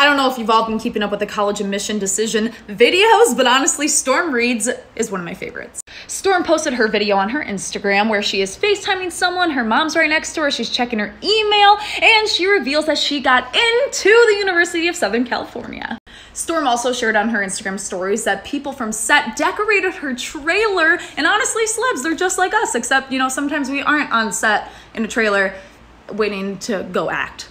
I don't know if you've all been keeping up with the college admission decision videos, but honestly, Storm Reid's is one of my favorites. Storm posted her video on her Instagram where she is FaceTiming someone, her mom's right next to her, she's checking her email, and she reveals that she got into the University of Southern California. Storm also shared on her Instagram stories that people from set decorated her trailer, and honestly, celebs, they're just like us, except, you know, sometimes we aren't on set in a trailer waiting to go act.